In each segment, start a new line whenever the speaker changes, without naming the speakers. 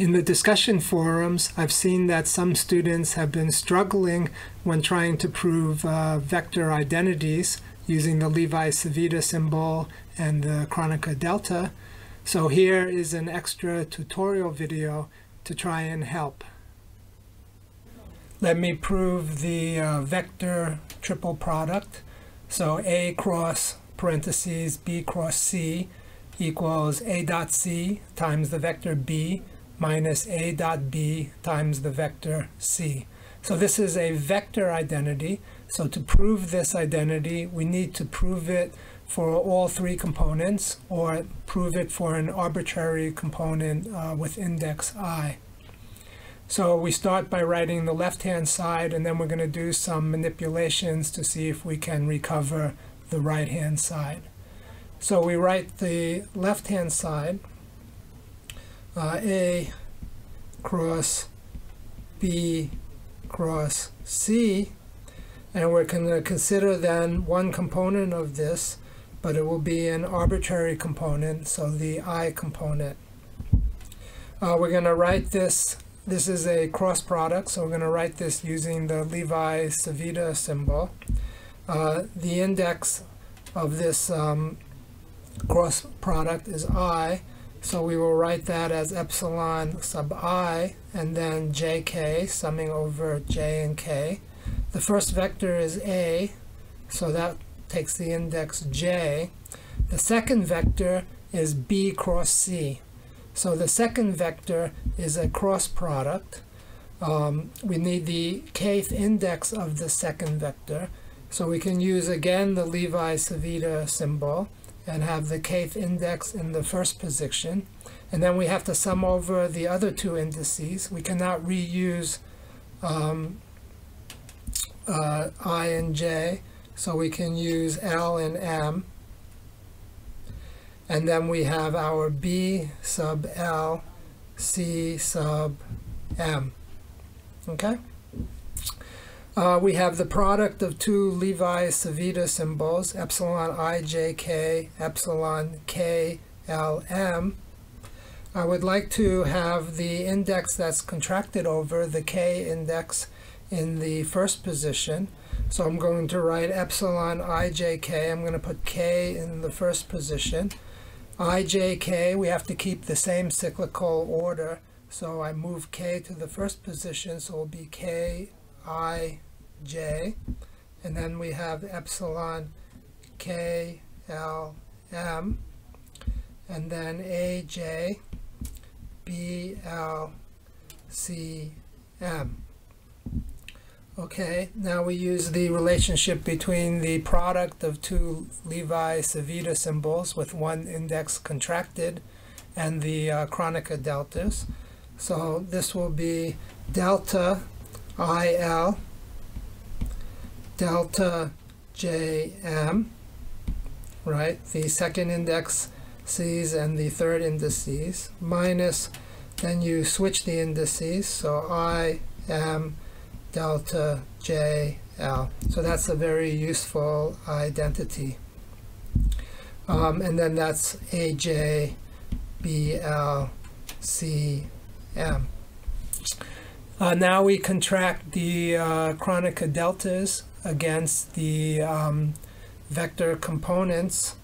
In the discussion forums, I've seen that some students have been struggling when trying to prove uh, vector identities using the Levi-Civita symbol and the Kronecker delta. So here is an extra tutorial video to try and help. Let me prove the uh, vector triple product. So A cross parentheses B cross C equals A dot C times the vector B minus A dot B times the vector C. So this is a vector identity. So to prove this identity, we need to prove it for all three components or prove it for an arbitrary component uh, with index i. So we start by writing the left-hand side, and then we're going to do some manipulations to see if we can recover the right-hand side. So we write the left-hand side, uh, A cross B cross C, and we're going to consider then one component of this, but it will be an arbitrary component, so the I component. Uh, we're going to write this this is a cross product, so we're going to write this using the Levi-Civita symbol. Uh, the index of this um, cross product is i, so we will write that as epsilon sub i, and then jk, summing over j and k. The first vector is a, so that takes the index j. The second vector is b cross c. So the second vector is a cross product. Um, we need the kth index of the second vector. So we can use again the Levi-Civita symbol and have the kth index in the first position. And then we have to sum over the other two indices. We cannot reuse um, uh, i and j, so we can use l and m. And then we have our B sub L, C sub M. Okay? Uh, we have the product of two Levi-Civita symbols, epsilon ijk, epsilon klm. I would like to have the index that's contracted over the k index in the first position. So I'm going to write epsilon ijk. I'm going to put k in the first position ijk, we have to keep the same cyclical order. So I move k to the first position, so it will be k, i, j. And then we have epsilon k, l, m. And then a, j, b, l, c, m. Okay, now we use the relationship between the product of two Levi-Civita symbols with one index contracted and the uh, Kronecker deltas. So this will be delta IL, delta JM, right? The second index C's and the third indices, minus, then you switch the indices, so I am delta J L. So that's a very useful identity. Um, and then that's AJ BL CM. Uh, now we contract the uh, Kronecker deltas against the um, vector components.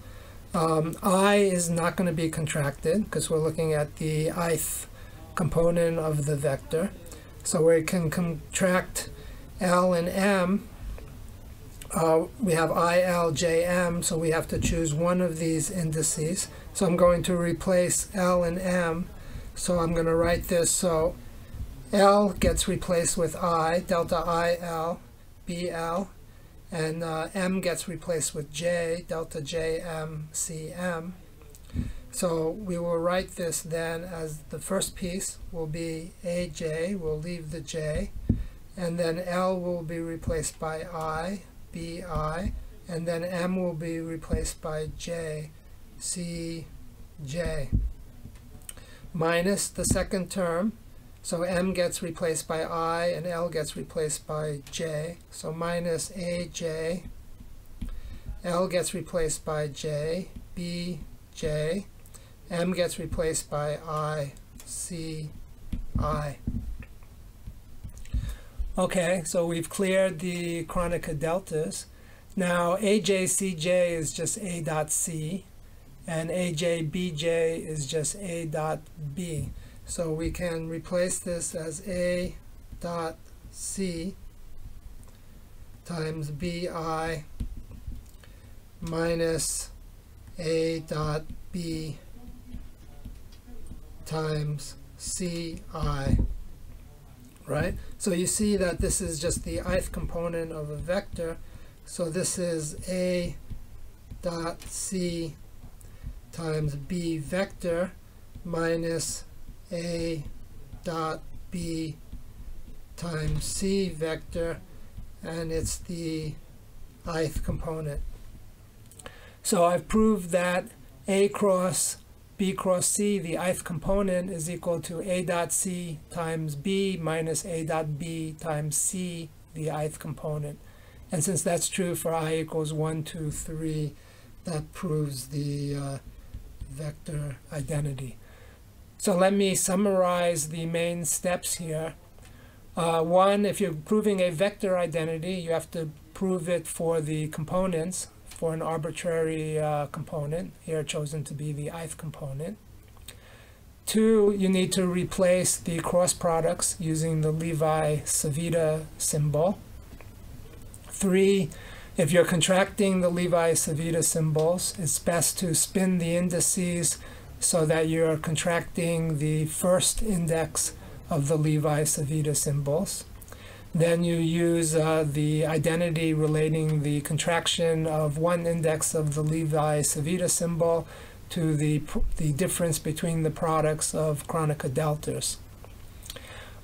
Um, I is not going to be contracted because we're looking at the ith component of the vector. So we can contract L and M. Uh, we have I, L, J, M, so we have to choose one of these indices. So I'm going to replace L and M. So I'm going to write this so L gets replaced with I, delta I, L, B, L, and uh, M gets replaced with J, delta J, M, C, M. So we will write this then as the first piece will be AJ, we'll leave the J, and then L will be replaced by I, B I, and then M will be replaced by J, C J, minus the second term, so M gets replaced by I and L gets replaced by J, so minus AJ, L gets replaced by J, BJ, M gets replaced by I, C, I. Okay, so we've cleared the Kronecker deltas. Now AJCJ is just A dot C, and AJBJ is just A dot B. So we can replace this as A dot C times BI minus A dot B times CI, right? So you see that this is just the ith component of a vector. So this is A dot C times B vector minus A dot B times C vector, and it's the ith component. So I've proved that A cross B cross C, the ith component, is equal to A dot C times B minus A dot B times C, the ith component. And since that's true for i equals 1, 2, 3, that proves the uh, vector identity. So let me summarize the main steps here. Uh, one, if you're proving a vector identity, you have to prove it for the components for an arbitrary uh, component, here chosen to be the ith component. Two, you need to replace the cross products using the Levi-Civita symbol. Three, if you're contracting the Levi-Civita symbols, it's best to spin the indices so that you're contracting the first index of the Levi-Civita symbols. Then you use uh, the identity relating the contraction of one index of the Levi-Civita symbol to the, the difference between the products of Kronecker deltas.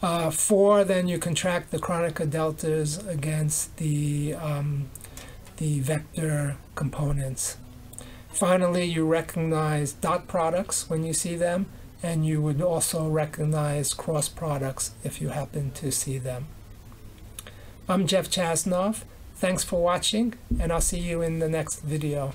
Uh, four, then you contract the Kronecker deltas against the, um, the vector components. Finally, you recognize dot products when you see them, and you would also recognize cross products if you happen to see them. I'm Jeff Chasnov. Thanks for watching, and I'll see you in the next video.